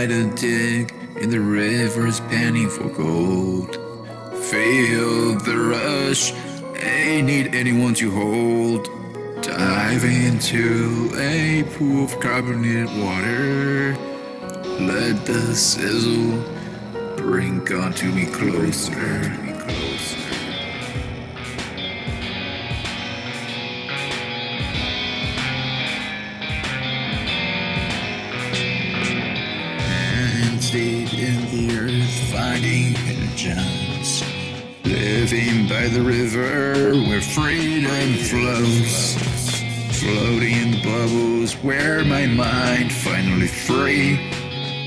try to dig in the rivers panning for gold. Feel the rush, ain't need anyone to hold. Dive into a pool of carbonated water. Let the sizzle bring on to me closer. Deep in the earth, finding gems. Living by the river where freedom flows. Floating in the bubbles where my mind finally free.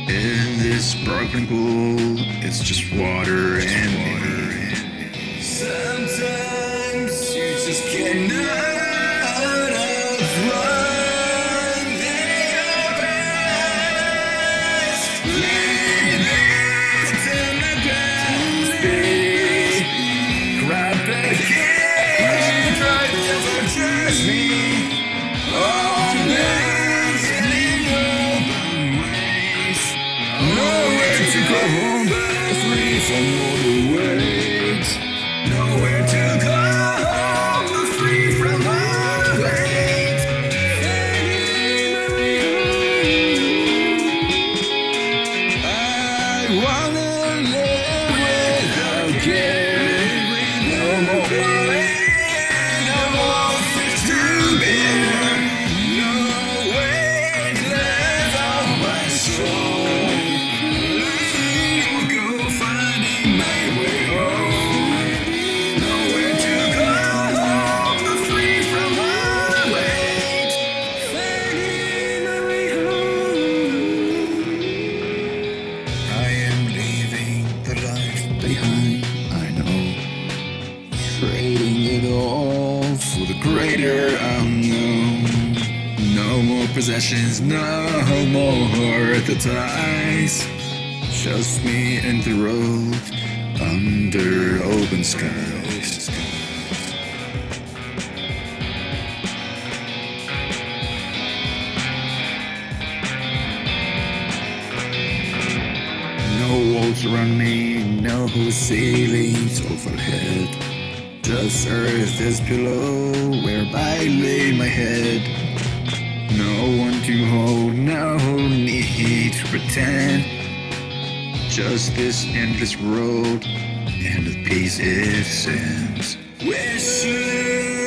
In this sparkling pool, it's just water and me. Sometimes you just cannot outrun Oh, ways. Nowhere to go home, free from all the weight. Nowhere to go home, free from all the. I wanna live. Behind, I know. Trading it all for the greater unknown. No more possessions, no more the ties. Just me and the road under open skies. Walls around no ceilings overhead. Just earth as pillow where I lay my head. No one to hold, no need to pretend. Just this endless road and the peace it sends. Wishing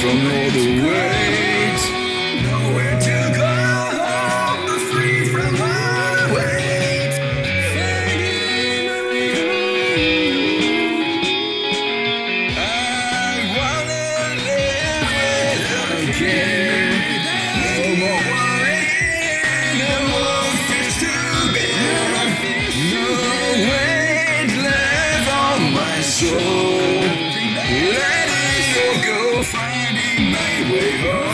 from all the weight. Nowhere to go home, free from all the weight. I wanna live care. No more worry, no more to bear. No weight left on my soul. Finding my way home.